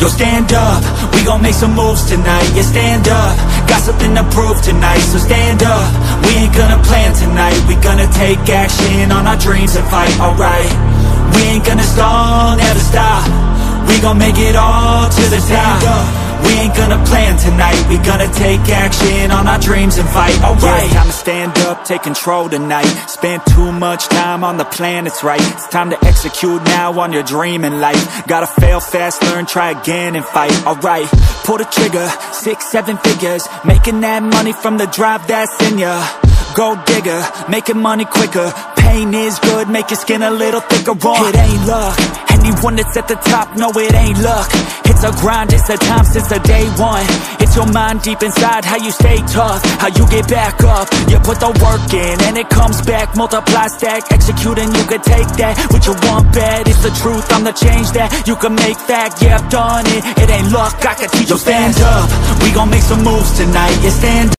Yo, stand up, we gon' make some moves tonight. Yeah, stand up, got something to prove tonight So stand up, we ain't gonna plan tonight. We gonna take action on our dreams and fight, alright? We ain't gonna stall, never stop. We gon' make it all to the top we ain't gonna plan tonight. We gonna take action on our dreams and fight. Alright, yeah, time to stand up, take control tonight. Spend too much time on the plan, it's right. It's time to execute now on your dream in life. Gotta fail fast, learn, try again and fight. Alright, pull the trigger, six, seven figures. Making that money from the drive that's in ya. Gold digger, making money quicker. Pain is good, make your skin a little thicker. It ain't luck, anyone that's at the top no it ain't luck. It's a grind, it's a time since the day one. It's your mind deep inside, how you stay tough How you get back up, you put the work in And it comes back, multiply, stack Executing, you can take that. What you want bad, it's the truth, I'm the change that You can make fact, yeah I've done it. It ain't luck, I can teach you. Stand up, we gon' make some moves tonight. Yeah stand